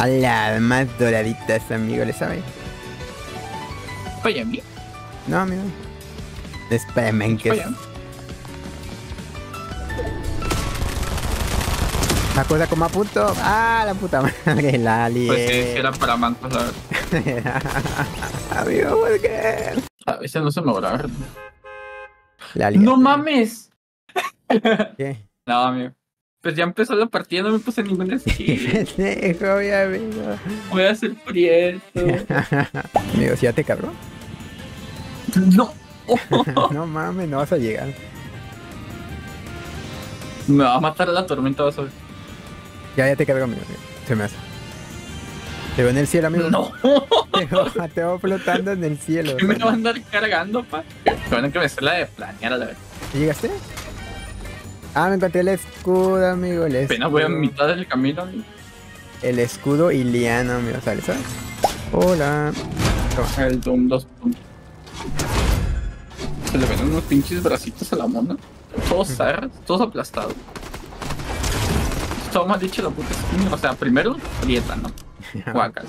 A las más doraditas, amigo, ¿le sabe? Oye, mí. No, amigo. Espérame, que Oye. La cosa como a punto. Ah, la puta madre, la lié. Pues sí, era para mancos, la verdad. amigo, ¿por qué? A veces no se me. La lié. ¡No mames! ¿Qué? No, amigo. Pues ya empezó la partida, no me puse ningún skin. Mi amigo. Voy a hacer prieto. Amigo, ¿sí ya te cabró? No. no mames, no vas a llegar. Me va a matar la tormenta, vas a ver. Ya, ya te cargo, amigo. Se me hace. Te veo en el cielo, amigo. No. Te veo, te veo flotando en el cielo. ¿Qué me va a andar cargando, pa? Bueno, que me sé la de planear a la vez. ¿Llegaste? Ah, me encontré el escudo, amigo. El escudo, Apenas voy a mitad del camino, amigo. el escudo iliano, amigo. ¿Sabes? ¿Sabes? Hola. El Doom 2. Se le ven unos pinches bracitos a la mona. Todos zarras, todos aplastados. Todo mal dicho la puta skin. O sea, primero, prieta, ¿no? Guacal.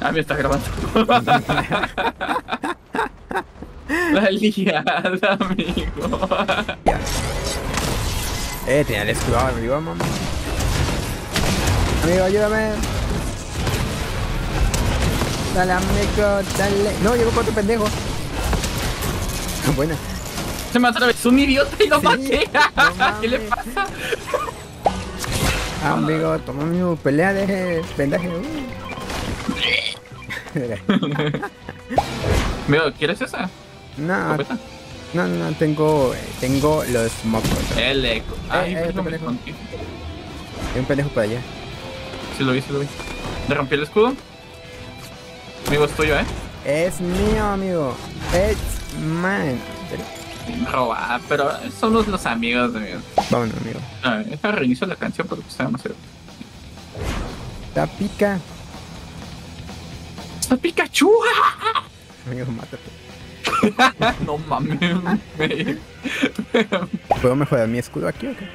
Ah, me está grabando. la liada, amigo. Eh, tenía el escudo arriba, mamá. Amigo, ayúdame. Dale, amigo, dale. No, llegó con tu pendejo. Buena. Se me atravesó un idiota y lo Sí, maté. no ¿Qué le pasa? Ah, amigo, toma mi pelea de pendaje. Amigo, ¿quieres esa? No, no, no, no, tengo, tengo los mocos. El eco. Ay, eh, pues otro no me pendejo. Hay un pendejo por allá. Sí lo vi, sí lo vi. ¿Le rompí el escudo? Amigo, es tuyo, ¿eh? Es mío, amigo. It's mine. Roba, pero somos los amigos, amigo. Vámonos, amigo. A ver, deja reinicio la canción porque está demasiado. La pica. ¡Está Pikachu! Amigo, mátate. no mames. ¿Puedo mejorar mi escudo aquí o qué?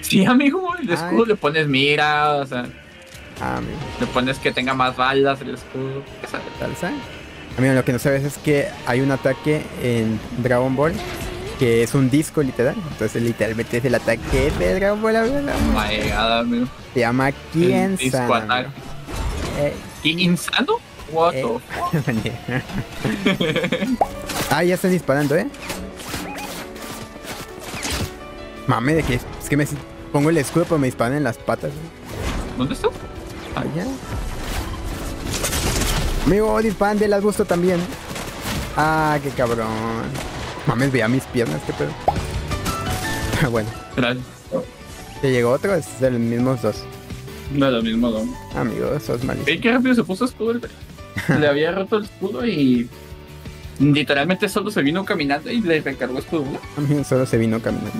sí, amigo, el escudo Ay. le pones mira, o sea, Ah, amigo. le pones que tenga más balas el escudo. ¿Salsa? Amigo, lo que no sabes es que hay un ataque en Dragon Ball que es un disco literal. Entonces, literalmente es el ataque de Dragon Ball. amigo. Se llama Kien disco attack. ¿Y insano? What Eh. ah, ya están disparando, ¿eh? Mame, de que es que me pongo el escudo pero me disparan en las patas. ¿eh? ¿Dónde estás? Allá. Amigo, disparan del arbusto también. Ah, qué cabrón. Mames, veía mis piernas, qué pedo. Ah, bueno, Gracias. te llegó otro, es de los mismos dos. No es lo mismo, no. Amigo, sos malísimo. Qué rápido se puso escudo el. Le había roto el escudo y literalmente solo se vino caminando y le recargó escudo. Amigo, solo se vino caminando.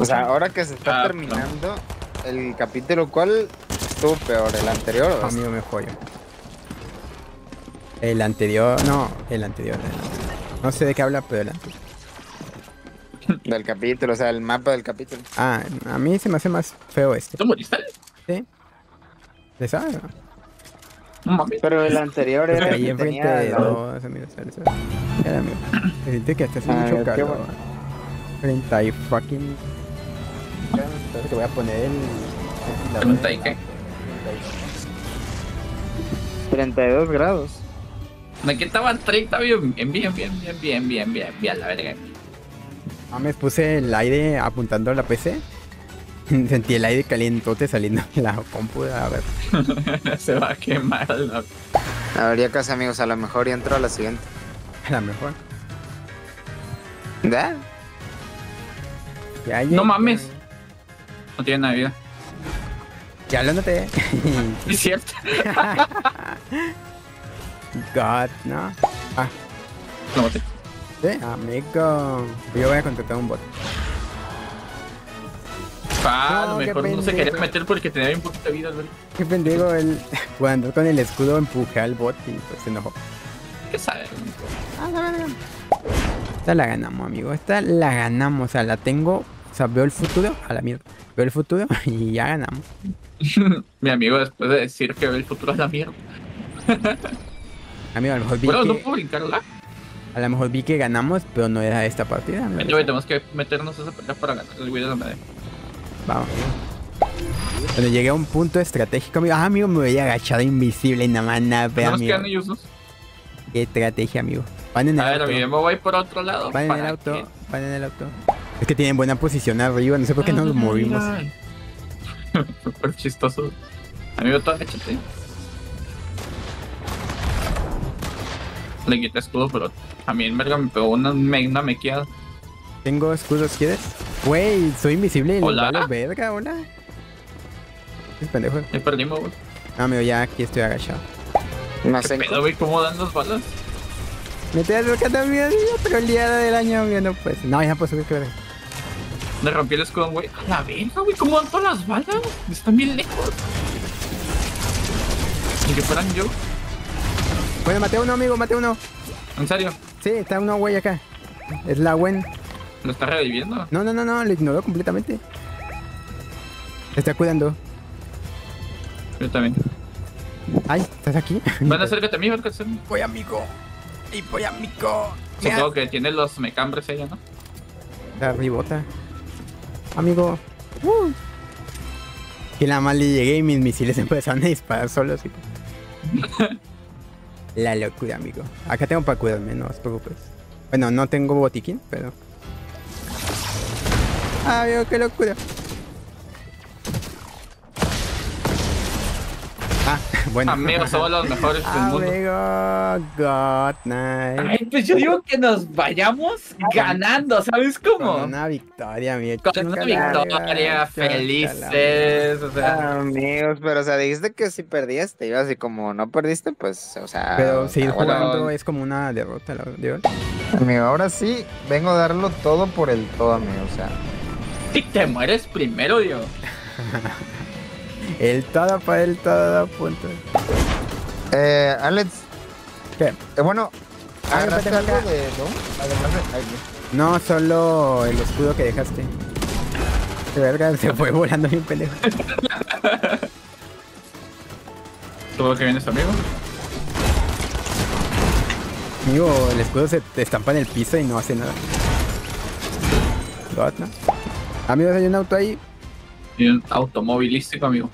O sea, ahora que se está Ah, terminando el capítulo, ¿cuál estuvo peor? ¿El anterior o este? Amigo, me joyo. El anterior, no, el anterior. No sé de qué habla, pero el anterior. Del capítulo, o sea, el mapa del capítulo. Ah, a mí se me hace más feo este. ¿Te moriste? ¿Sí? ¿Le sabes? No Pero el anterior era el Ahí que enfrente de dos. Era. Siente que está haciendo Ah, mucho qué calor. bueno. 30 y fucking. Entonces te voy a poner el. 30 y qué? 32 grados. Aquí estaba 30, bien, bien, bien, bien, bien, bien, bien, bien, bien, la verga. Ah, me puse el aire apuntando a la PC. Sentí el aire calientote saliendo de la compu. A ver, Se va a quemar. la- A ver, ya casi amigos, a lo mejor y entro a la siguiente. a la mejor. ¿Ya? Ya No mames. No tiene nada de vida. Ya lo noté. Es cierto. God, no. Ah, Lo maté. sí, amigo. Yo voy a contratar un bot. Ah, a No, lo mejor no se quería meter porque tenía bien poquita vida, güey. Qué pendejo el. Cuando con el escudo empujé al bot y pues se enojó. ¿Qué sabe? Ah, la verga. Esta la ganamos, amigo. Esta la ganamos. O sea, la tengo sea, veo el futuro a la mierda. Veo el futuro y ya ganamos. Mi amigo, después de decir que el futuro es la mierda. Amigo, a lo mejor vi Bueno, no que, puedo brincarla. a lo mejor vi que ganamos, pero no era esta partida. güey, tenemos que meternos a esa pelea para ganar el güey de la medalla. Vamos. Cuando llegué a un punto estratégico, amigo. Ah, amigo, me voy agachado invisible y nada más nada, nos amigo. quedan ellos dos. Qué estrategia, amigo. Van en el A ver, auto. amigo, me voy por otro lado. Van en el auto. que- Van en el auto. Es que tienen buena posición arriba, no sé por qué no nos movimos. Súper chistoso. Amigo, todo échate. Le quité escudo, pero a mí en verga me pegó una, una mequeada. Tengo escudos, ¿quieres? Güey, soy invisible y Hola. vale verga, hola. Es pendejo. Ahí perdimos, güey. No, amigo, ya aquí estoy agachado. No ¿Qué sé. pedo, güey? ¿Cómo dan las balas? Me estoy acercando a mi otra oleada del año, amigo, no pues. No, ya puedo subir, que verga. Le rompí el escudo, güey. A la verga, güey. ¿Cómo dan todas las balas? Están bien lejos. Ni que fueran yo. Bueno, maté a uno, amigo, maté a uno. En serio, Sí, está uno, güey, acá. Es la Gwen. Lo está reviviendo. No, no, no, no, lo ignoró completamente. Se está cuidando. Yo también. Ay, ¿estás aquí? Van a acércate a mí, ver qué hacen. Voy, amigo. Y voy, amigo. Supongo que tiene los mecambres ella, ¿no? La ribota. Amigo. Uh. Y nada más le llegué y mis misiles empezaron a disparar solos. La locura, amigo. Acá tengo para cuidarme, no os preocupes. Bueno, no tengo botiquín, pero... Ah, amigo, qué locura. Ah, bueno. Amigos, somos los mejores del mundo. Amigo, God night. Ay, pues yo digo que nos vayamos ganando, ¿sabes Con cómo? una victoria, amigo. Con una victoria, felices, o sea. Amigos, pero o sea, dijiste que si perdías te ibas y como no perdiste, pues, o sea. Pero seguir ah, bueno, jugando es como una derrota, la verdad. Amigo, ahora sí vengo a darlo todo por el todo, amigo. O sea, Si te mueres primero, yo. El todo por el todo, punto. eh, Alex, ¿Qué? eh, bueno, Ah, ¿agarraste algo acá. de Doom? Además de. ay, No, solo el escudo que dejaste. De verga, se fue volando bien pendejo. Todo lo que vienes, amigo. Amigo, el escudo se te estampa en el piso y no hace nada. ¿no? Amigos, hay un auto ahí. Y un automovilístico, amigo.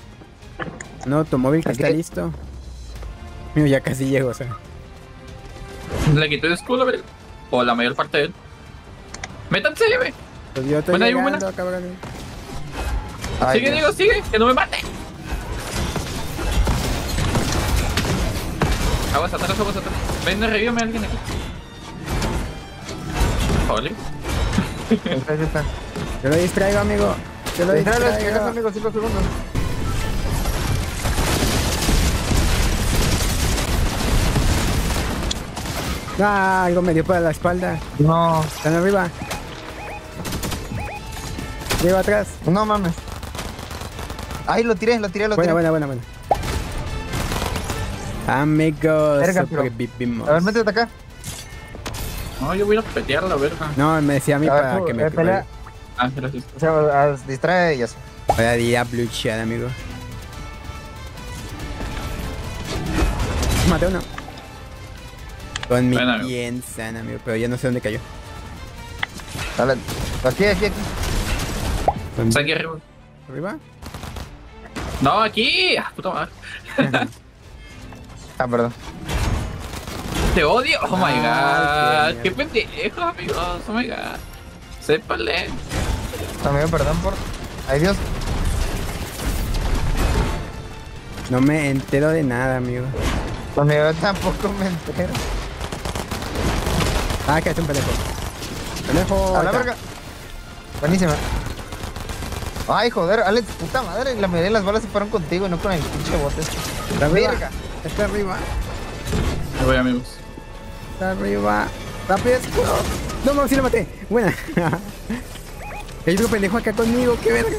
Un automóvil que está listo. Amigo, ya casi llego, o sea. Le quité el escudo, a ver. O la mayor parte de él. Métanse, güey. Pues yo estoy Buena, cabrón. ay, sigue, Dios. Diego, sigue. Que no me mate. Aguas atrás, aguas atrás. Ven, revívame a alguien aquí. Está. Yo lo distraigo, amigo. Yo lo Distrae, llegas, distraigo. amigo, 5 segundos. Ah, algo me dio para la espalda. No, Están arriba. Llego atrás. no mames. Ay, lo tiré, lo tiré, lo Buena, tiré. buena, buena, buena. Amigos, Verga, pero- sobrevivimos. A ver, métete acá. No, yo voy a petear la verga. No, me decía a mí A ver, para tú, que me eh, pelea. Ah, gracias. O sea, distrae y así. Vaya día blue chat, amigo. Maté uno. Con mi amigo. piensan, amigo, pero ya no sé dónde cayó. Dale. Aquí, aquí, aquí. Con- Está aquí arriba. ¿Arriba? No, aquí. Ah, puta madre. Ah, perdón. Te odio. Oh my Ay, god. qué Qué pendejo, amigos. Oh my god. Sépale. Amigo, perdón por. Ay, Dios. No me entero de nada, amigo. Amigo, yo tampoco me entero. Ah, que es un pendejo. Pendejo. A la está. verga. Buenísima. Ay, joder, Alex, puta madre. La mayoría de las balas se fueron contigo y no con el pinche bote. Está arriba. Verga. Está arriba. Me voy, amigos. Está arriba. Rápido, escudo. No, mames, sí lo maté. Buena. Hay otro pendejo acá conmigo, qué verga.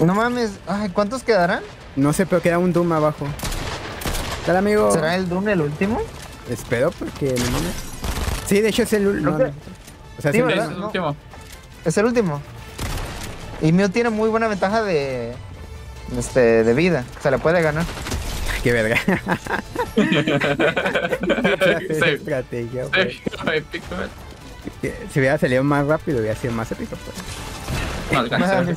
No mames. Ay, ¿cuántos quedarán? No sé, pero queda un Doom abajo. Tal amigo. ¿Será el Doom el último? Espero porque no mames. Sí, de hecho es el ul- no, no. O sea, Sí, es el No. último. ¿Es el último? Y Mew tiene muy buena ventaja de. Este, de vida. Se le puede ganar. Qué verga. Se- estrategia, güey. Si hubiera salido más rápido, hubiera sido más épico, pues. No. Mames,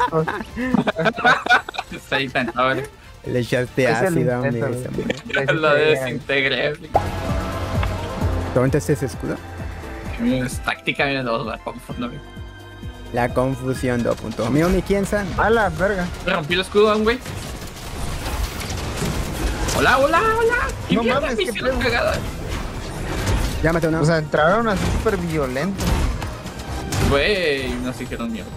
Está intentado, güey. Le echaste Es el ácido, esa güey. madre. Lo desintegré. güey. ¿Cómo entonces ese escudo? Es táctica, mira, dos, la confundo, güey. La confusión, dos puntos. Mío, mi quién san. A la verga. Rompí el escudo a un güey. Hola, hola, hola. ¿Qué No mierda mames, me qué hicieron pedo. Llámate una. O sea, entraron así súper violentos. Güey, nos hicieron miedo.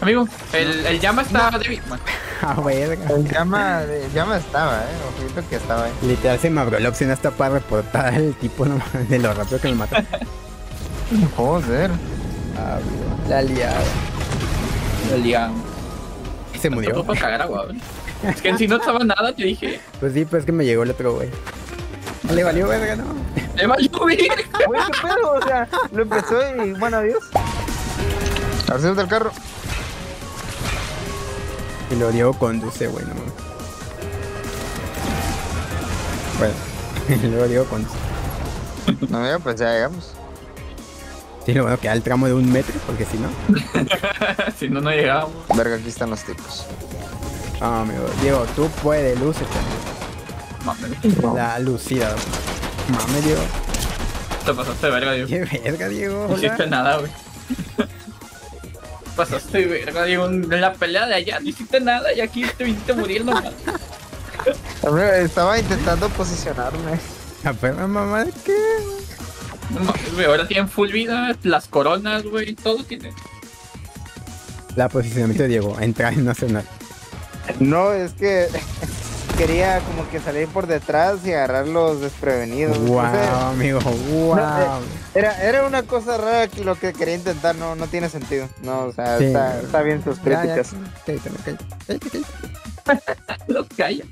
Amigo, el, el llama está débil. Bueno, ah, verga. El llama, de- llama estaba, eh. Ojito que estaba ahí. Literal se me abrió la opción hasta para reportar al tipo nomás de lo rápido que me mató. Joder. Ah, güey, la liada. el día. Y se murió. para cagar agua. Es que en sí no estaba nada, te dije. Pues sí, pues es que me llegó el otro güey. Le valió verga, ¿no? Le va a llover. Güey, qué pedo, o sea, lo empezó y bueno, adiós. Hacemos del carro. Y lo Diego conduce, güey, no mames. Bueno, y luego Diego conduce. No, ya, pues ya llegamos. Sí, lo bueno que da el tramo de un metro, porque si no. si no, no llegábamos. Verga, aquí están los tipos. Ah, amigo. Diego, tú puedes, lúcete. Mames, La lucida. Mame, Diego. te pasaste verga, Diego. Qué verga, Diego. No hiciste nada, güey. Pasaste verga, Diego. En la pelea de allá no hiciste nada y aquí te viniste a morir nomás. Hombre, Estaba intentando posicionarme. La perra mamá de qué. No mames, güey. Ahora tienen full vida, las coronas, güey. Todo tiene. La posicionamiento de Diego, entrar en nacional. No, es que quería como que salir por detrás y agarrarlos desprevenidos. Wow, No sé, amigo, wow. era, era una cosa rara que lo que quería intentar no, no tiene sentido. No, o sea, Sí. está, está bien sus Ya, ya, críticas. cállate, cállate, cállate, cállate. Los calla.